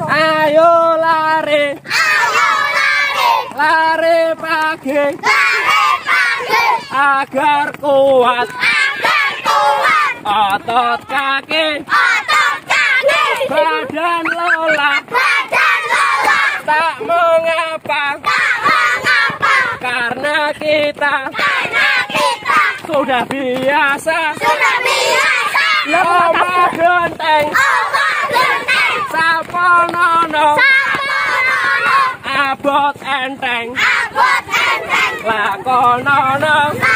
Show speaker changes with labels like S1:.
S1: Ayo lari.
S2: Ayo lari.
S1: Lari pagi.
S2: Lari pagi.
S1: Agar kuat.
S2: Agar kuat.
S1: Otot kaki.
S2: Otot kaki.
S1: Badan lelah.
S2: Badan lelah.
S1: Tak mengapa.
S2: Tak mengapa.
S1: Karena kita.
S2: Karena kita.
S1: Sudah biasa.
S2: Sudah biasa.
S1: Lomba genteng.
S2: Genteng.
S1: ono ono
S2: sampurna ono
S1: abot enteng.
S2: Abot enteng.
S1: Lakon
S2: ono sampurna